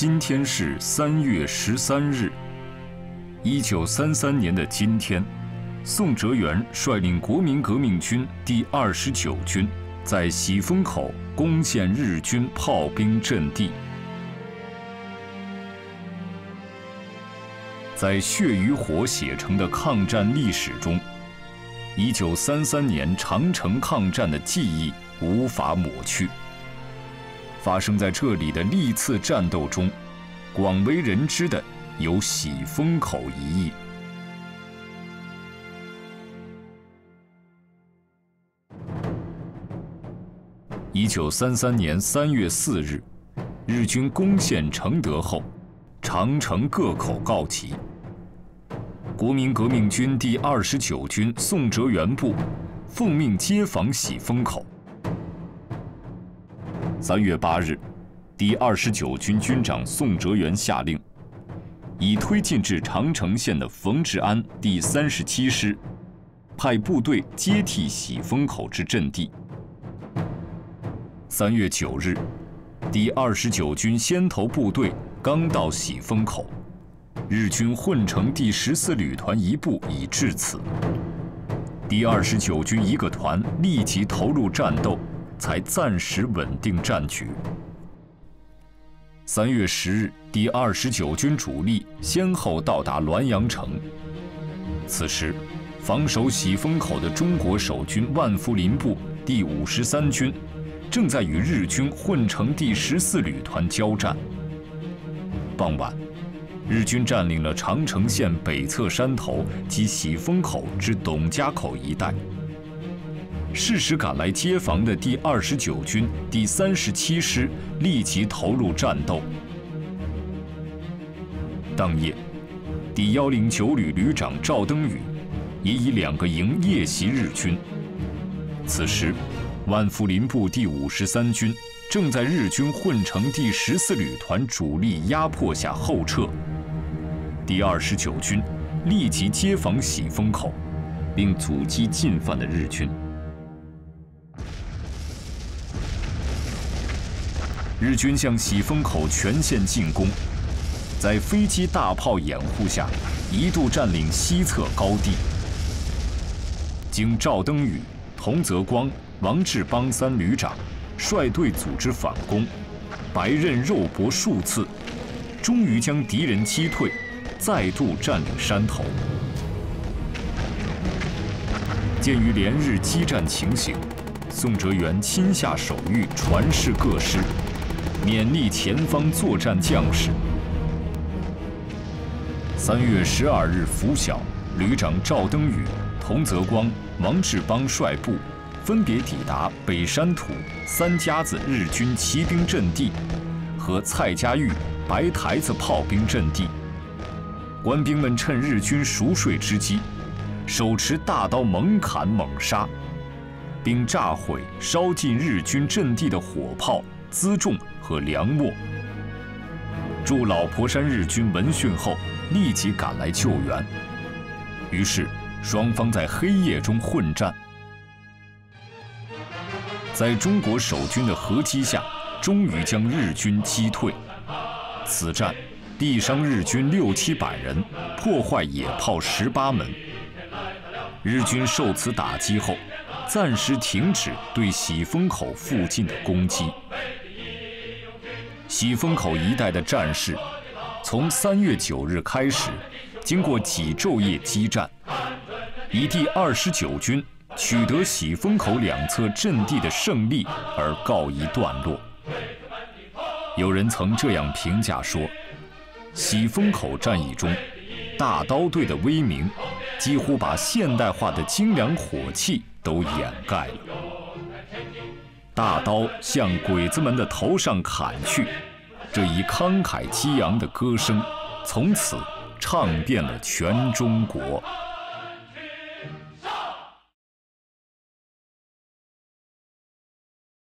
今天是三月十三日。一九三三年的今天，宋哲元率领国民革命军第二十九军，在喜峰口攻陷日军炮兵阵地。在血与火写成的抗战历史中，一九三三年长城抗战的记忆无法抹去。发生在这里的历次战斗中，广为人知的有喜峰口一役。一九三三年三月四日，日军攻陷承德后，长城各口告急。国民革命军第二十九军宋哲元部奉命接防喜峰口。三月八日，第二十九军军长宋哲元下令，已推进至长城线的冯治安第三十七师，派部队接替喜峰口之阵地。三月九日，第二十九军先头部队刚到喜峰口。日军混成第十四旅团一部已至此，第二十九军一个团立即投入战斗，才暂时稳定战局。三月十日，第二十九军主力先后到达滦阳城。此时，防守喜峰口的中国守军万福林部第五十三军，正在与日军混成第十四旅团交战。傍晚。日军占领了长城线北侧山头及喜峰口至董家口一带。适时赶来接防的第二十九军第三十七师立即投入战斗。当夜，第幺零九旅旅长赵登禹也以两个营夜袭日军。此时，万福林部第五十三军正在日军混成第十四旅团主力压迫下后撤。第二十九军立即接防喜峰口，并阻击进犯的日军。日军向喜峰口全线进攻，在飞机大炮掩护下，一度占领西侧高地。经赵登禹、童泽光、王志邦三旅长率队组织反攻，白刃肉搏数次，终于将敌人击退。再度占领山头。鉴于连日激战情形，宋哲元亲下手谕传示各师，勉励前方作战将士。三月十二日拂晓，旅长赵登禹、童泽光、王志邦率部分别抵达北山土三家子日军骑兵阵地和蔡家峪白台子炮兵阵地。官兵们趁日军熟睡之机，手持大刀猛砍猛杀，并炸毁、烧尽日军阵地的火炮、辎重和粮秣。驻老婆山日军闻讯后，立即赶来救援。于是，双方在黑夜中混战，在中国守军的合击下，终于将日军击退。此战。毙伤日军六七百人，破坏野炮十八门。日军受此打击后，暂时停止对喜峰口附近的攻击。喜峰口一带的战事，从三月九日开始，经过几昼夜激战，以第二十九军取得喜峰口两侧阵地的胜利而告一段落。有人曾这样评价说。喜峰口战役中，大刀队的威名几乎把现代化的精良火器都掩盖了。大刀向鬼子们的头上砍去，这一慷慨激昂的歌声，从此唱遍了全中国。